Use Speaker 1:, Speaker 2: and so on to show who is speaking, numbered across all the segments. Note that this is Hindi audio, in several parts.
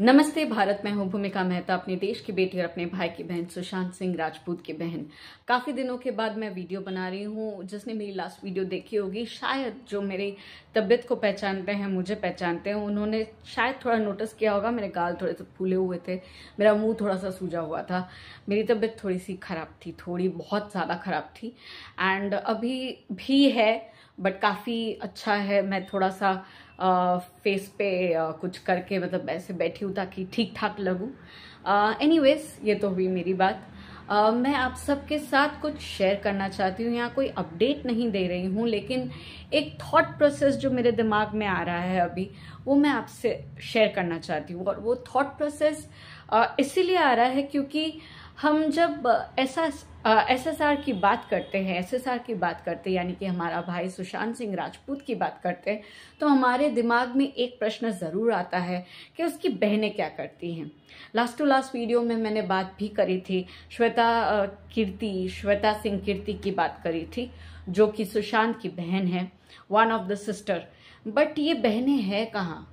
Speaker 1: नमस्ते, भारत मैं हूँ भूमिका मेहता, अपने देश की बेटी और अपने भाई की बहन सुशांत सिंह राजपूत की बहन। काफ़ी दिनों के बाद मैं वीडियो बना रही हूँ, जिसने मेरी लास्ट वीडियो देखी होगी। शायद जो मेरी तबीयत को पहचानते हैं, मुझे पहचानते हैं, उन्होंने शायद थोड़ा नोटिस किया होगा, मेरे गाल थोड़े से फूले हुए थे, मेरा मुँह थोड़ा सा सूजा हुआ था। मेरी तबीयत थोड़ी सी खराब थी, थोड़ी बहुत ज़्यादा खराब थी। एंड अभी भी है बट काफ़ी अच्छा है। मैं थोड़ा सा फेस पे कुछ करके मतलब ऐसे बैठी हूँ ताकि ठीक ठाक लगूँ एनीवेज ये तो हुई मेरी बात। Uh, मैं आप सबके साथ कुछ शेयर करना चाहती हूँ यहाँ कोई अपडेट नहीं दे रही हूँ लेकिन एक थॉट प्रोसेस जो मेरे दिमाग में आ रहा है अभी वो मैं आपसे शेयर करना चाहती हूँ। और वो थॉट प्रोसेस इसीलिए आ रहा है क्योंकि हम जब ऐसा एस एस आर की बात करते हैं एस एस आर की बात करते हैं, यानी कि हमारा भाई सुशांत सिंह राजपूत की बात करते हैं तो हमारे दिमाग में एक प्रश्न ज़रूर आता है कि उसकी बहनें क्या करती हैं। लास्ट टू लास्ट वीडियो में मैंने बात भी करी थी, श्वेता कीर्ति, श्वेता सिंह कीर्ति की बात करी थी, जो कि सुशांत की बहन है one of the sister but ये बहनें हैं कहाँ?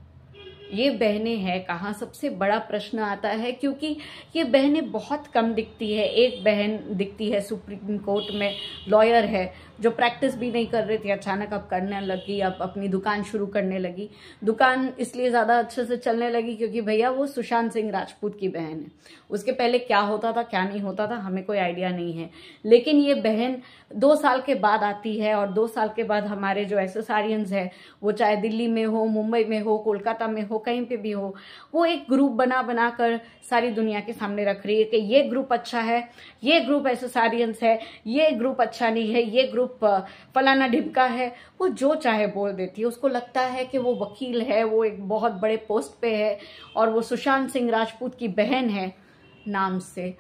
Speaker 1: ये बहनें हैं, कहाँ सबसे बड़ा प्रश्न आता है, क्योंकि ये बहनें बहुत कम दिखती है। एक बहन दिखती है सुप्रीम कोर्ट में, लॉयर है, जो प्रैक्टिस भी नहीं कर रही थी, अचानक अब करने लगी, अब अपनी दुकान शुरू करने लगी। दुकान इसलिए ज़्यादा अच्छे से चलने लगी क्योंकि भैया वो सुशांत सिंह राजपूत की बहन है। उसके पहले क्या होता था, क्या नहीं होता था, हमें कोई आइडिया नहीं है। लेकिन ये बहन दो साल के बाद आती है और दो साल के बाद हमारे जो एसेसारियंस है, वो चाहे दिल्ली में हो, मुंबई में हो, कोलकाता में हो कहीं पे भी हो, वो एक ग्रुप बना बना कर सारी दुनिया के सामने रख रही है कि ये ग्रुप अच्छा है, ये ग्रुप एसेसारियंस है, ये ग्रुप अच्छा नहीं है, ये ग्रुप फलाना ढिमका है। वो जो चाहे बोल देती है। उसको लगता है कि वो वकील है, वो एक बहुत बड़े पोस्ट पे है और वो सुशांत सिंह राजपूत की बहन है नाम से।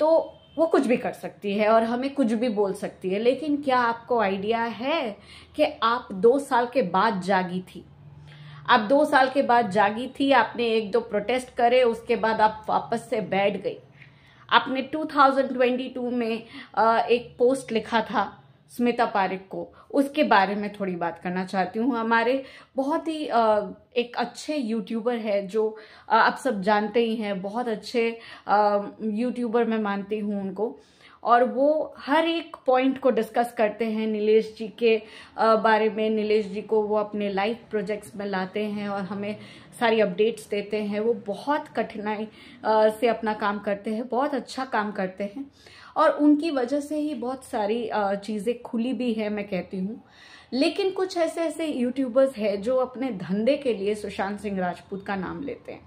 Speaker 1: तो वो कुछ भी कर सकती है और हमें कुछ भी बोल सकती है। लेकिन क्या आपको आइडिया है कि आप दो साल के बाद जागी थी? आप दो साल के बाद जागी थी, आपने एक दो प्रोटेस्ट करे, उसके बाद आप वापस से बैठ गई। आपने 2022 में एक पोस्ट लिखा था स्मिता पारिक को। उसके बारे में थोड़ी बात करना चाहती हूँ। हमारे बहुत ही एक अच्छे यूट्यूबर है जो आप सब जानते ही हैं, बहुत अच्छे यूट्यूबर मैं मानती हूँ उनको। और वो हर एक पॉइंट को डिस्कस करते हैं नीलेश जी के बारे में। नीलेश जी को वो अपने लाइफ प्रोजेक्ट्स में लाते हैं और हमें सारी अपडेट्स देते हैं। वो बहुत कठिनाई से अपना काम करते हैं, बहुत अच्छा काम करते हैं। और उनकी वजह से ही बहुत सारी चीज़ें खुली भी है, मैं कहती हूँ लेकिन कुछ ऐसे ऐसे यूट्यूबर्स हैं जो अपने धंधे के लिए सुशांत सिंह राजपूत का नाम लेते हैं।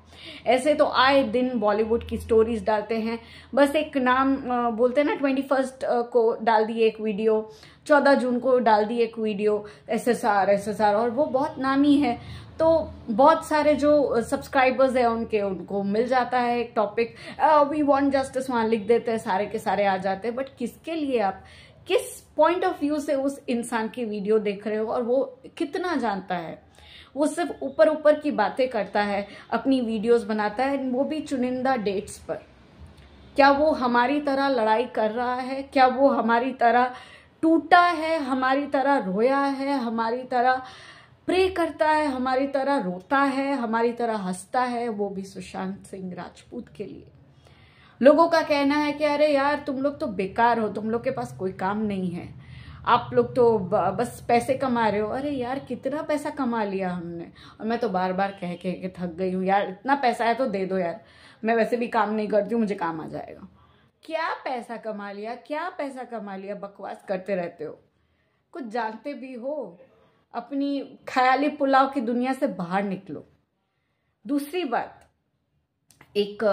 Speaker 1: ऐसे तो आए दिन बॉलीवुड की स्टोरीज डालते हैं। बस एक नाम बोलते हैं ना ट्वेंटी फ़र्स्ट को डाल दिए एक वीडियो चौदह जून को डाल दी एक video S S R S S R और वो बहुत नामी है। तो बहुत सारे जो सब्सक्राइबर्स हैं उनके, उनको मिल जाता है एक टॉपिक वी वांट जस्टिस वहाँ लिख देते हैं, सारे के सारे आ जाते हैं। बट किसके लिए आप किस पॉइंट ऑफ़ व्यू से उस इंसान की वीडियो देख रहे हो और वो कितना जानता है? वो सिर्फ़ ऊपर ऊपर की बातें करता है, अपनी वीडियोस बनाता है, वो भी चुनिंदा डेट्स पर। क्या वो हमारी तरह लड़ाई कर रहा है? क्या वो हमारी तरह टूटा है? हमारी तरह रोया है? हमारी तरह प्रे करता है? हमारी तरह रोता है? हमारी तरह हंसता है? वो भी सुशांत सिंह राजपूत के लिए। लोगों का कहना है कि अरे यार, तुम लोग तो बेकार हो, तुम लोग के पास कोई काम नहीं है। आप लोग तो बस पैसे कमा रहे हो। अरे यार, कितना पैसा कमा लिया हमने? और मैं तो बार बार कह कह के थक गई हूँ। यार, इतना पैसा है तो दे दो यार। मैं वैसे भी काम नहीं करती हूँ, मुझे काम आ जाएगा। क्या पैसा कमा लिया? क्या पैसा कमा लिया? बकवास करते रहते हो। कुछ जानते भी हो? अपनी ख्याली पुलाव की दुनिया से बाहर निकलो। दूसरी बात, एक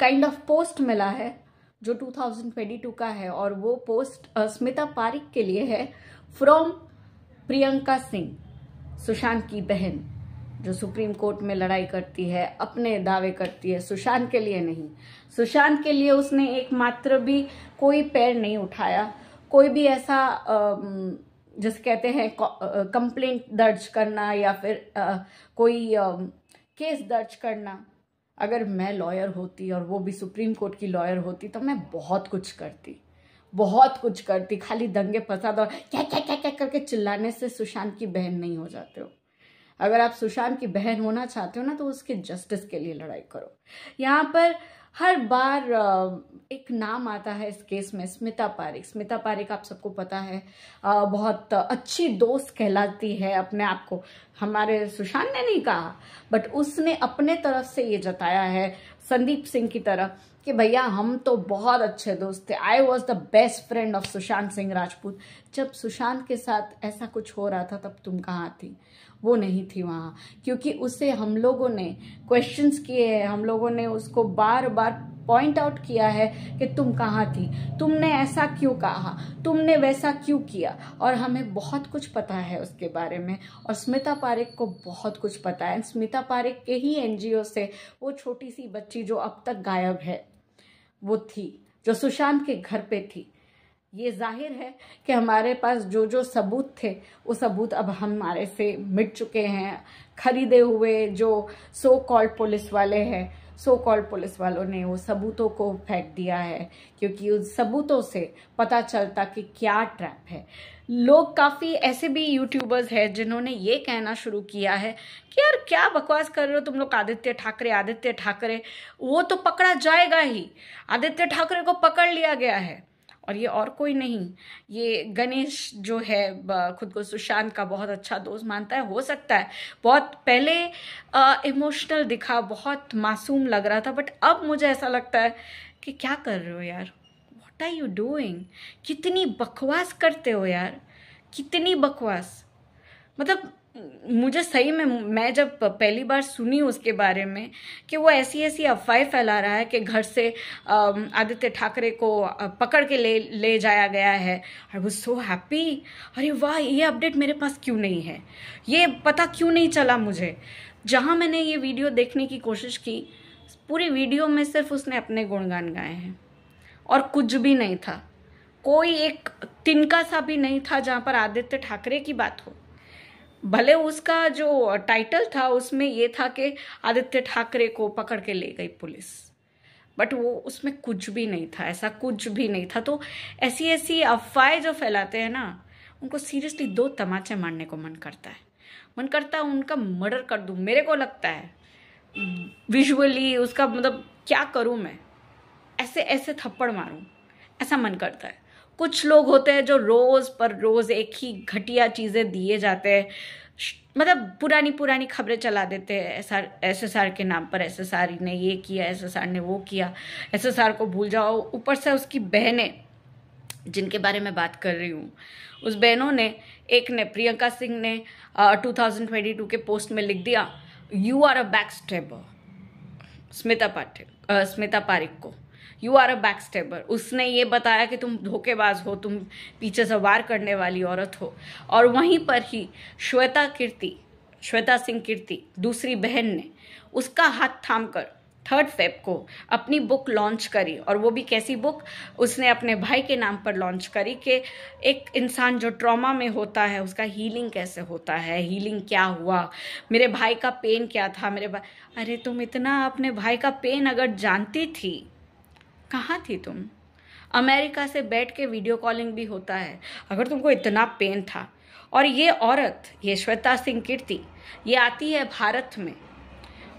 Speaker 1: काइंड ऑफ़ पोस्ट मिला है, जो 2022 का है, और वो पोस्ट स्मिता पारिक के लिए है फ्रॉम प्रियंका सिंह, सुशांत की बहन, जो सुप्रीम कोर्ट में लड़ाई करती है, अपने दावे करती है, सुशांत के लिए नहीं। सुशांत के लिए उसने एकमात्र भी कोई पैर नहीं उठाया। कोई भी ऐसा जैसे कहते हैं कंप्लेंट दर्ज करना या फिर कोई केस दर्ज करना अगर मैं लॉयर होती और वो भी सुप्रीम कोर्ट की लॉयर होती तो मैं बहुत कुछ करती। बहुत कुछ करती, खाली दंगे फसाद और क्या क्या क्या क्या करके चिल्लाने से सुशांत की बहन नहीं हो जाते हो। अगर आप सुशांत की बहन होना चाहते हो ना तो उसके जस्टिस के लिए लड़ाई करो। यहाँ पर हर बार एक नाम आता है इस केस में, स्मिता पारिक। स्मिता पारिक, आप सबको पता है बहुत अच्छी दोस्त कहलाती है अपने आप को। हमारे सुशांत ने नहीं कहा, बट उसने अपने तरफ़ से ये जताया है संदीप सिंह की तरह कि भैया, हम तो बहुत अच्छे दोस्त थे। I was the best friend of Sushant Singh Rajput. जब सुशांत के साथ ऐसा कुछ हो रहा था, तब तुम कहाँ थी? वो नहीं थी वहाँ। क्योंकि उसे हम लोगों ने क्वेश्चंस किए हैं। हम लोगों ने उसको बार बार पॉइंट आउट किया है कि तुम कहाँ थी। तुमने ऐसा क्यों कहा? तुमने वैसा क्यों किया? और हमें बहुत कुछ पता है उसके बारे में। और स्मिता पारिक को बहुत कुछ पता है। स्मिता पारिक के ही एनजीओ से वो छोटी सी बच्ची जो अब तक गायब है, वो थी, जो सुशांत के घर पे थी। ये ज़ाहिर है कि हमारे पास जो जो सबूत थे, वो सबूत अब हमारे से मिट चुके हैं। खरीदे हुए जो सो कॉल्ड पुलिस वाले हैं सो कॉल्ड पुलिस वालों ने वो सबूतों को फेंक दिया है, क्योंकि उन सबूतों से पता चलता कि क्या ट्रैप है। लोग काफ़ी ऐसे भी यूट्यूबर्स हैं जिन्होंने ये कहना शुरू किया है कि यार क्या बकवास कर रहे हो तुम लोग, आदित्य ठाकरे आदित्य ठाकरे, वो तो पकड़ा जाएगा ही। आदित्य ठाकरे को पकड़ लिया गया है। और ये और कोई नहीं। ये गणेश जो है खुद को सुशांत का बहुत अच्छा दोस्त मानता है, हो सकता है। बहुत पहले इमोशनल दिखा, बहुत मासूम लग रहा था बट अब मुझे ऐसा लगता है कि क्या कर रहे हो यार? वॉट आर यू डूइंग कितनी बकवास करते हो यार? कितनी बकवास? मतलब मुझे सही में, मैं जब पहली बार सुनी उसके बारे में कि वो ऐसी ऐसी अफवाहें फैला रहा है कि घर से आदित्य ठाकरे को पकड़ के ले ले जाया गया है। आई वॉज़ सो हैप्पी अरे वाह, ये अपडेट मेरे पास क्यों नहीं है? ये पता क्यों नहीं चला मुझे? जहाँ मैंने ये वीडियो देखने की कोशिश की, पूरी वीडियो में सिर्फ़ उसने अपने गुणगान गाए हैं। और कुछ भी नहीं था। कोई एक तिनका सा भी नहीं था जहाँ पर आदित्य ठाकरे की बात हो। भले उसका जो टाइटल था, उसमें ये था कि आदित्य ठाकरे को पकड़ के ले गई पुलिस। बट वो उसमें कुछ भी नहीं था, ऐसा कुछ भी नहीं था। तो ऐसी ऐसी अफवाहें जो फैलाते हैं ना, उनको सीरियसली दो तमाचे मारने को मन करता है। मन करता है उनका मर्डर कर दूँ। मेरे को लगता है विजुअली उसका मतलब क्या करूँ मैं? ऐसे ऐसे थप्पड़ मारूँ, ऐसा मन करता है। कुछ लोग होते हैं जो रोज़ पर रोज़ एक ही घटिया चीज़ें दिए जाते हैं। मतलब पुरानी पुरानी खबरें चला देते हैं। S R, S S R के नाम पर एस एस आर ने ये किया, एस एस आर ने वो किया। एस एस आर को भूल जाओ। ऊपर से उसकी बहनें, जिनके बारे में बात कर रही हूँ, उस बहनों ने, एक ने प्रियंका सिंह ने टू थाउज़ेंड ट्वेंटी टू के पोस्ट में लिख दिया you are a back stabber Smita Pathak Smita Parik को। You are a back stabber उसने ये बताया कि तुम धोखेबाज हो, तुम पीछे से वार करने वाली औरत हो। और वहीं पर ही श्वेता कीर्ति, श्वेता सिंह कीर्ति, दूसरी बहन ने उसका हाथ थाम कर थर्ड फेब को अपनी बुक लॉन्च करी। और वो भी कैसी बुक उसने अपने भाई के नाम पर लॉन्च करी कि एक इंसान जो ट्रॉमा में होता है, उसका हीलिंग कैसे होता है? हीलिंग क्या हुआ? मेरे भाई का पेन क्या था? मेरे भाई अरे तुम इतना अपने भाई का पेन अगर जानती थी कहाँ थी तुम? अमेरिका से बैठ के वीडियो कॉलिंग भी होता है। अगर तुमको इतना पेन था। और ये औरत ये श्वेता सिंह कीर्ति ये आती है भारत में।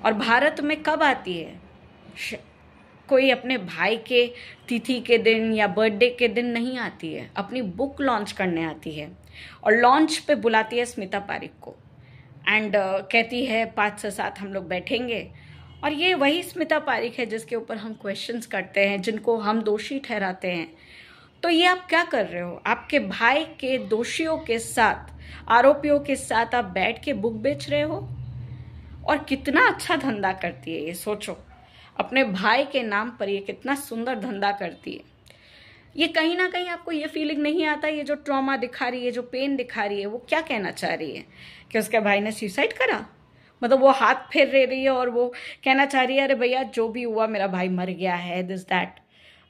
Speaker 1: और भारत में कब आती है? कोई अपने भाई के तिथि के दिन या बर्थडे के दिन नहीं आती है। अपनी बुक लॉन्च करने आती है। और लॉन्च पे बुलाती है स्मिता पारिक को। एंड uh, कहती है पाँच से सात हम लोग बैठेंगे। और ये वही स्मिता पारिक है जिसके ऊपर हम क्वेश्चंस करते हैं, जिनको हम दोषी ठहराते हैं। तो ये आप क्या कर रहे हो? आपके भाई के दोषियों के साथ, आरोपियों के साथ आप बैठ के बुक बेच रहे हो? और कितना अच्छा धंधा करती है ये, सोचो। अपने भाई के नाम पर ये कितना सुंदर धंधा करती है। ये कहीं ना कहीं आपको ये फीलिंग नहीं आता, ये जो ट्रॉमा दिखा रही है जो पेन दिखा रही है, वो क्या कहना चाह रही है? कि उसके भाई ने सुसाइड करा? मतलब वो हाथ फेर ले रही है और वो कहना चाह रही है, अरे भैया, जो भी हुआ मेरा भाई मर गया है दिस दैट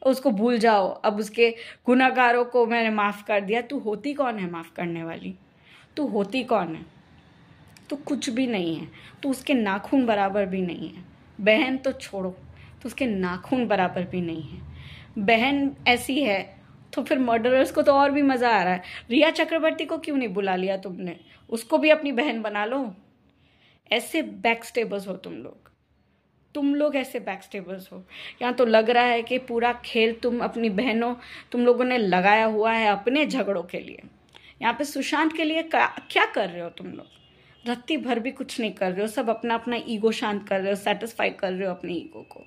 Speaker 1: उसको भूल जाओ। अब उसके गुनागारों को मैंने माफ़ कर दिया। तू होती कौन है माफ़ करने वाली? तू होती कौन है? तो कुछ भी नहीं है। तो उसके नाखून बराबर भी नहीं है। बहन तो छोड़ो तो उसके नाखून बराबर भी नहीं है। बहन ऐसी है तो फिर मर्डरर्स को तो और भी मज़ा आ रहा है। रिया चक्रवर्ती को क्यों नहीं बुला लिया तुमने? उसको भी अपनी बहन बना लो। ऐसे बैकस्टेबर्स हो तुम लोग। तुम लोग ऐसे बैकस्टेबर्स हो। यहाँ तो लग रहा है कि पूरा खेल तुम अपनी बहनों, तुम लोगों ने लगाया हुआ है अपने झगड़ों के लिए। यहाँ पे सुशांत के लिए क्या कर रहे हो तुम लोग? रत्ती भर भी कुछ नहीं कर रहे हो। सब अपना अपना ईगो शांत कर रहे हो सेटिस्फाई कर रहे हो अपने ईगो को।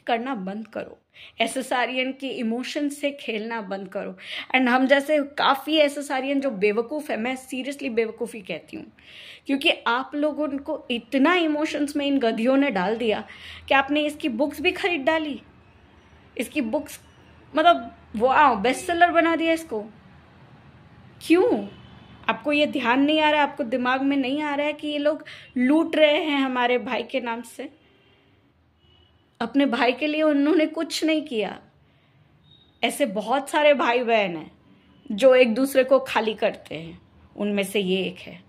Speaker 1: करना बंद करो। एसेसारियन के इमोशन से खेलना बंद करो। एंड हम जैसे काफ़ी एसेसारियन जो बेवकूफ़ है, मैं सीरियसली बेवकूफ़ी कहती हूँ। क्योंकि आप लोगों को इतना इमोशंस में इन गधियों ने डाल दिया कि आपने इसकी बुक्स भी खरीद डाली। इसकी बुक्स मतलब वो आओ बेस्ट सेलर बना दिया इसको। क्यों? आपको ये ध्यान नहीं आ रहा, आपको दिमाग में नहीं आ रहा है कि ये लोग लूट रहे हैं हमारे भाई के नाम से? अपने भाई के लिए उन्होंने कुछ नहीं किया। ऐसे बहुत सारे भाई बहन हैं जो एक दूसरे को खाली करते हैं। उनमें से ये एक है।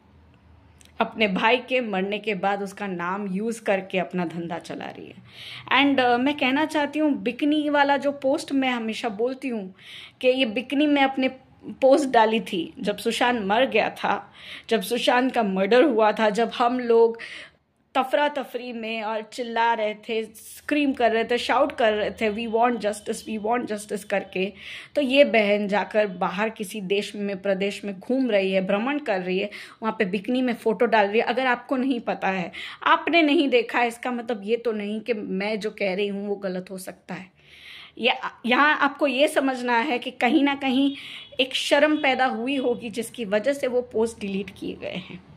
Speaker 1: अपने भाई के मरने के बाद उसका नाम यूज़ करके अपना धंधा चला रही है। एंड uh, मैं कहना चाहती हूँ बिकनी वाला जो पोस्ट मैं हमेशा बोलती हूँ कि ये बिकनी में अपने पोस्ट डाली थी जब सुशांत मर गया था जब सुशांत का मर्डर हुआ था जब हम लोग तफरा तफरी में और चिल्ला रहे थे स्क्रीम कर रहे थे शाउट कर रहे थे we want justice we want justice करके। तो ये बहन जाकर बाहर किसी देश में, प्रदेश में घूम रही है, भ्रमण कर रही है, वहाँ पे बिकनी में फ़ोटो डाल रही है। अगर आपको नहीं पता है, आपने नहीं देखा है, इसका मतलब ये तो नहीं कि मैं जो कह रही हूँ वो गलत हो सकता है। या यहाँ आपको ये समझना है कि कहीं ना कहीं एक शर्म पैदा हुई होगी जिसकी वजह से वो पोस्ट डिलीट किए गए हैं।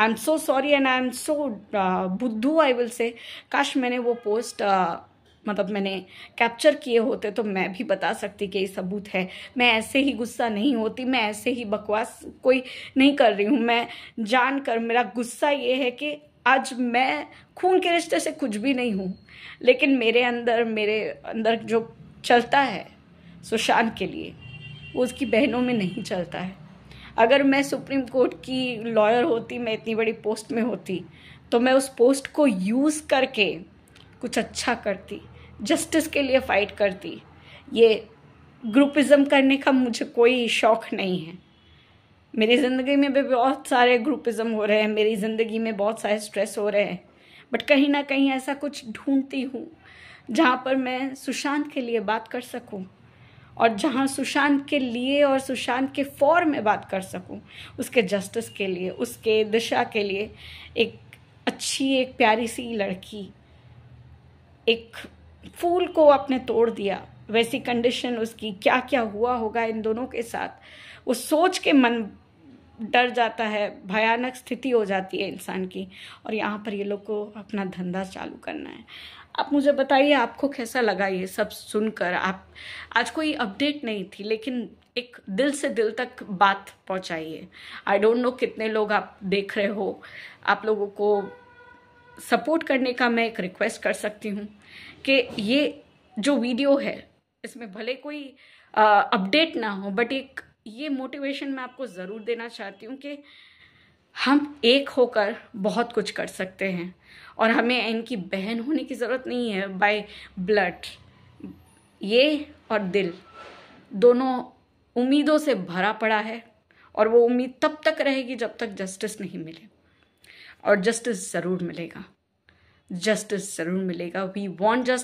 Speaker 1: I am so sorry and I am so बुद्धू आई विल से काश मैंने वो पोस्ट uh, मतलब मैंने कैप्चर किए होते तो मैं भी बता सकती कि ये सबूत है। मैं ऐसे ही गुस्सा नहीं होती मैं ऐसे ही बकवास कोई नहीं कर रही हूँ। मैं जान कर मेरा गुस्सा ये है कि आज मैं खून के रिश्ते से कुछ भी नहीं हूँ लेकिन मेरे अंदर मेरे अंदर जो चलता है सुशांत के लिए वो उसकी बहनों में नहीं चलता है। अगर मैं सुप्रीम कोर्ट की लॉयर होती, मैं इतनी बड़ी पोस्ट में होती तो मैं उस पोस्ट को यूज़ करके कुछ अच्छा करती, जस्टिस के लिए फ़ाइट करती। ये ग्रुपिज़म करने का मुझे कोई शौक़ नहीं है। मेरी ज़िंदगी में भी बहुत सारे ग्रुपिज़म हो रहे हैं, मेरी ज़िंदगी में बहुत सारे स्ट्रेस हो रहे हैं, बट कहीं ना कहीं ऐसा कुछ ढूंढती हूँ, जहाँ पर मैं सुशांत के लिए बात कर सकूँ। और जहाँ सुशांत के लिए और सुशांत के फॉर में बात कर सकूँ, उसके जस्टिस के लिए, उसके दिशा के लिए एक अच्छी, एक प्यारी सी लड़की, एक फूल को आपने तोड़ दिया, वैसी कंडीशन उसकी क्या क्या हुआ होगा इन दोनों के साथ, वो सोच के मन डर जाता है, भयानक स्थिति हो जाती है इंसान की, और यहाँ पर ये लोग को अपना धंधा चालू करना है। आप मुझे बताइए, आपको कैसा लगा ये सब सुनकर? आप, आज कोई अपडेट नहीं थी, लेकिन एक दिल से दिल तक बात पहुंचाइए आई डोंट नो कितने लोग आप देख रहे हो। आप लोगों को सपोर्ट करने का मैं एक रिक्वेस्ट कर सकती हूँ कि ये जो वीडियो है, इसमें भले कोई अपडेट ना हो बट एक ये मोटिवेशन मैं आपको ज़रूर देना चाहती हूँ कि हम एक होकर बहुत कुछ कर सकते हैं। और हमें इनकी बहन होने की ज़रूरत नहीं है बाय ब्लड ये और दिल, दोनों उम्मीदों से भरा पड़ा है और वो उम्मीद तब तक रहेगी जब तक जस्टिस नहीं मिले। और जस्टिस ज़रूर मिलेगा। जस्टिस ज़रूर मिलेगा। We want just